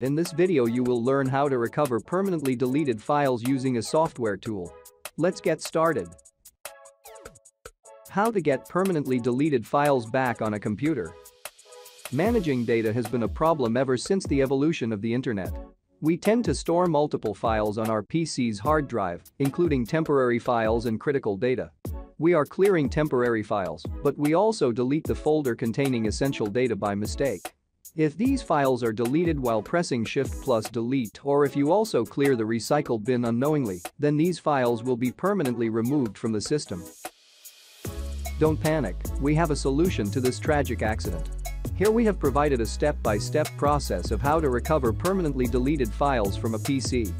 In this video you will learn how to recover permanently deleted files using a software tool. Let's get started. How to get permanently deleted files back on a computer. Managing data has been a problem ever since the evolution of the internet. We tend to store multiple files on our PC's hard drive, including temporary files and critical data. We are clearing temporary files, but we also delete the folder containing essential data by mistake. If these files are deleted while pressing Shift plus Delete or if you also clear the recycle bin unknowingly, then these files will be permanently removed from the system. Don't panic, we have a solution to this tragic accident. Here we have provided a step-by-step -step process of how to recover permanently deleted files from a PC.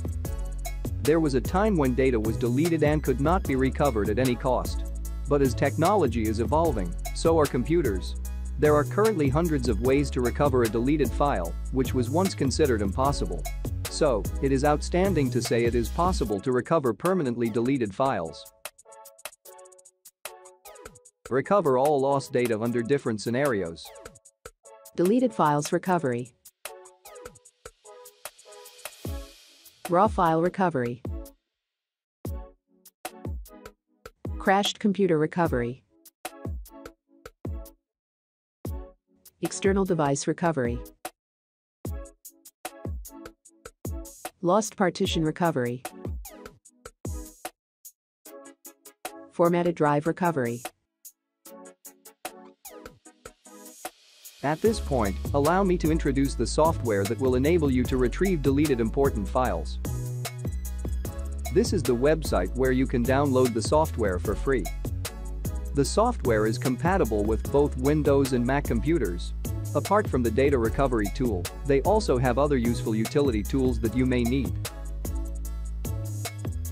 There was a time when data was deleted and could not be recovered at any cost. But as technology is evolving, so are computers. There are currently hundreds of ways to recover a deleted file, which was once considered impossible. So, it is outstanding to say it is possible to recover permanently deleted files. Recover all lost data under different scenarios. Deleted files recovery. Raw file recovery. Crashed computer recovery. External device recovery. Lost partition recovery. Formatted drive recovery. At this point, allow me to introduce the software that will enable you to retrieve deleted important files. This is the website where you can download the software for free. The software is compatible with both Windows and Mac computers. Apart from the data recovery tool, they also have other useful utility tools that you may need.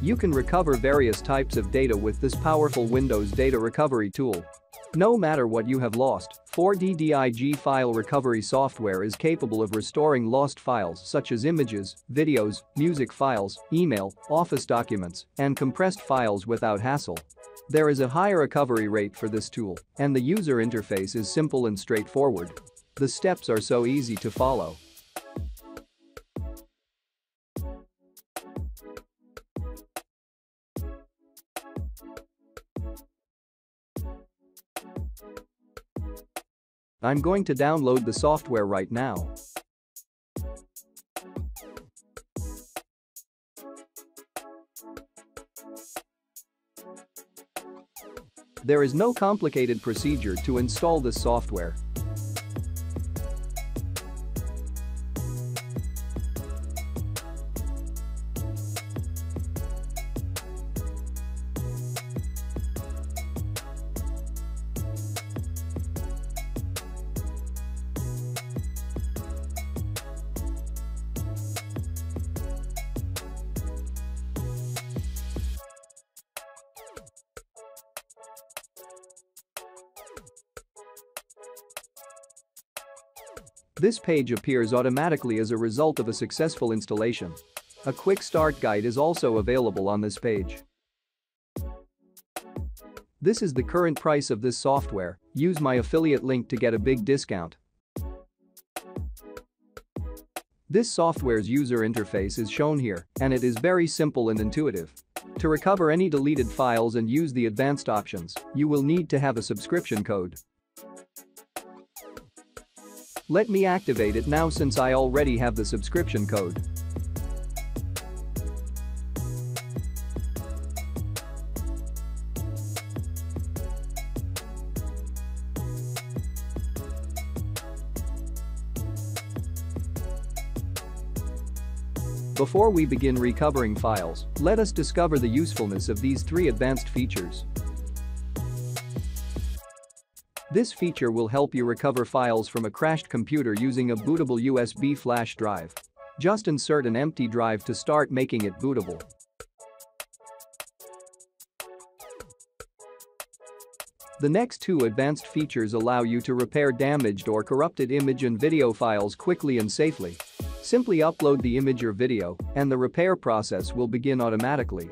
You can recover various types of data with this powerful Windows data recovery tool. No matter what you have lost, 4DDiG file recovery software is capable of restoring lost files such as images, videos, music files, email, office documents, and compressed files without hassle. There is a high recovery rate for this tool, and the user interface is simple and straightforward. The steps are so easy to follow. I'm going to download the software right now. There is no complicated procedure to install this software. This page appears automatically as a result of a successful installation. A quick start guide is also available on this page. This is the current price of this software, use my affiliate link to get a big discount. This software's user interface is shown here, and it is very simple and intuitive. To recover any deleted files and use the advanced options, you will need to have a subscription code. Let me activate it now since I already have the subscription code. Before we begin recovering files, let us discover the usefulness of these three advanced features. This feature will help you recover files from a crashed computer using a bootable USB flash drive. Just insert an empty drive to start making it bootable. The next two advanced features allow you to repair damaged or corrupted image and video files quickly and safely. Simply upload the image or video, and the repair process will begin automatically.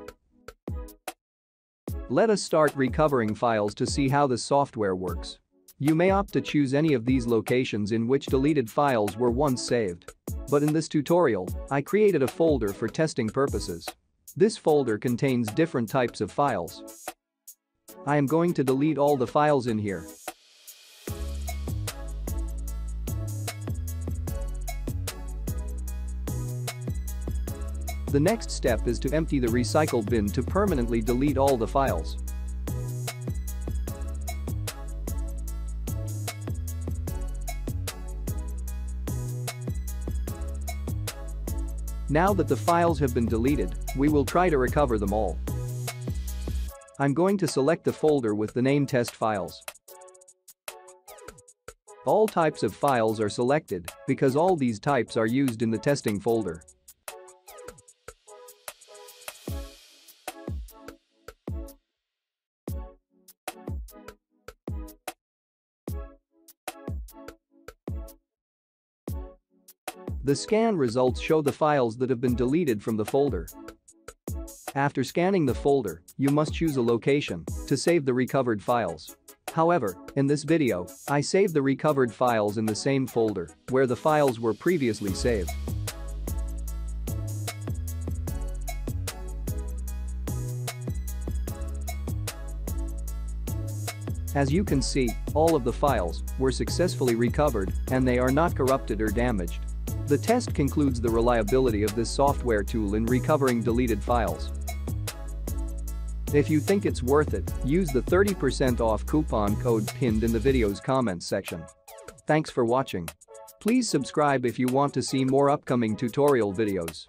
Let us start recovering files to see how the software works. You may opt to choose any of these locations in which deleted files were once saved. But in this tutorial, I created a folder for testing purposes. This folder contains different types of files. I am going to delete all the files in here. The next step is to empty the recycle bin to permanently delete all the files. Now that the files have been deleted, we will try to recover them all. I'm going to select the folder with the name test files. All types of files are selected because all these types are used in the testing folder. The scan results show the files that have been deleted from the folder. After scanning the folder, you must choose a location to save the recovered files. However, in this video, I saved the recovered files in the same folder where the files were previously saved. As you can see, all of the files were successfully recovered and they are not corrupted or damaged. The test concludes the reliability of this software tool in recovering deleted files. If you think it's worth it, use the 30% off coupon code pinned in the video's comments section. Thanks for watching. Please subscribe if you want to see more upcoming tutorial videos.